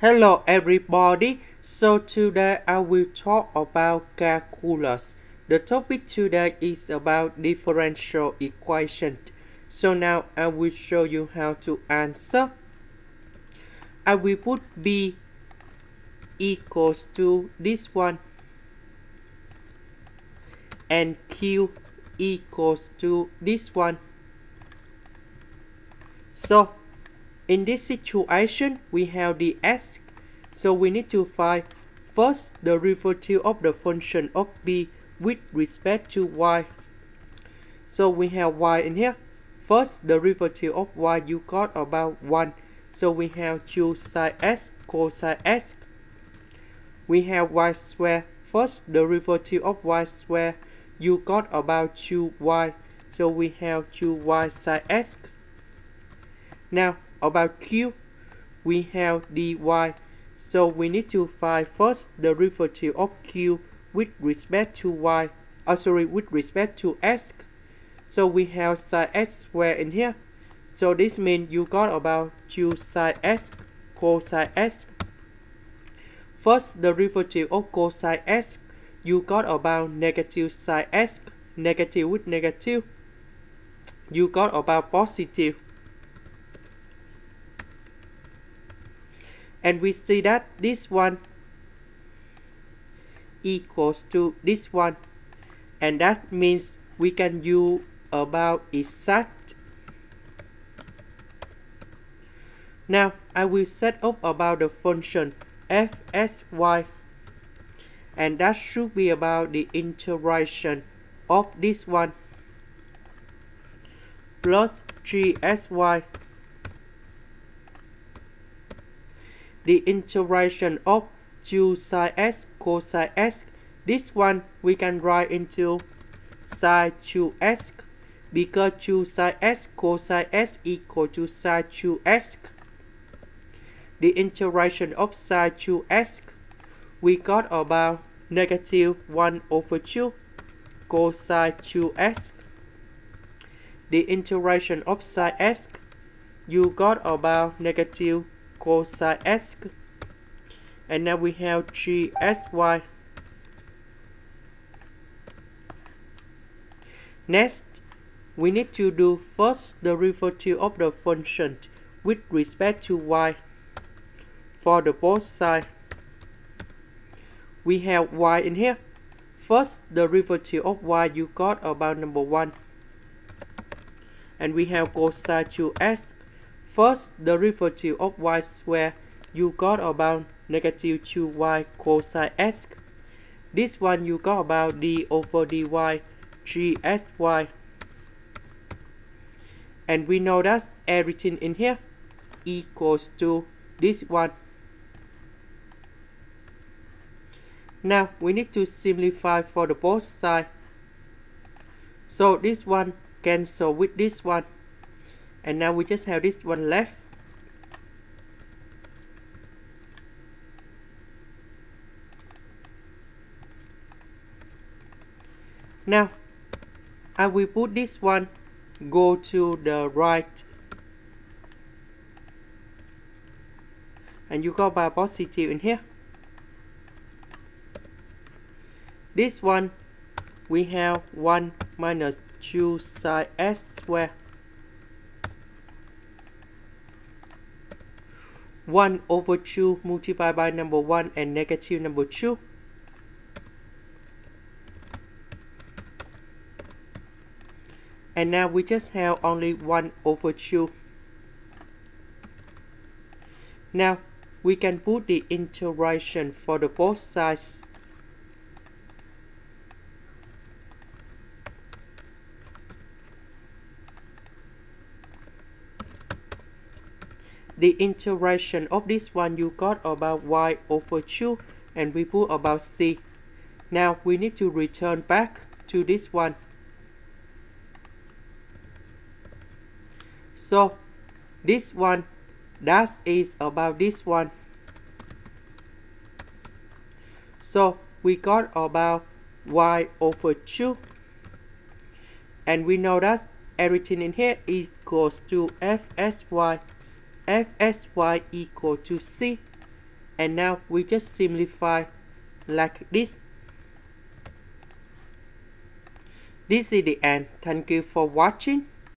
Hello everybody. So today I will talk about calculus. The topic today is about differential equation. So now I will show you how to answer. I will put b equals to this one and q equals to this one. So in this situation, we have the s, so we need to find first the derivative of the function of b with respect to y. So we have y in here. First, the derivative of y you got about 1. So we have 2 sine s cosine s. We have y square. First, the derivative of y square you got about 2y. So we have 2y sine s. Now, about q, we have dy. So we need to find first the derivative of q with respect to y. Oh, sorry, with respect to s. So we have sine s square in here. So this means you got about 2 sine s cosine s. First, the derivative of cosine s, you got about negative sine s, negative with negative. You got about positive and we see that this one equals to this one. And that means we can use about exact. Now I will set up about the function fsy and that should be about the integration of this one plus 3sy the integration of 2 sine s cosine s. This one we can write into sine 2s because 2 sine s cosine s equal to sine 2s. The integration of sine 2s we got about negative 1 over 2 cosine 2s. The integration of sine s you got about negative cosine s and now we have 3sy next we need to do first the derivative of the function with respect to y. For the both side we have y in here. First the derivative of y you got about number one. And we have cosine 2s First, the derivative of y square, you got about negative 2y cosine x. This one you got about d over dy 3sy. And we know that everything in here equals to this one. Now we need to simplify for the both side. So this one cancel with this one and now we just have this one left. Now I will put this one go to the right. And you got by positive in here. This one we have 1 minus 2 sine s square 1 over 2 multiplied by number 1 and negative number 2. And now we just have only 1 over 2. Now we can put the integration for the both sides. The integration of this one you got about y over 2 and we put about c. Now we need to return back to this one. So this one that is about this one. So we got about y over 2 and we know that everything in here equals to fsy fsy equal to c. and now we just simplify like this. This is the end. Thank you for watching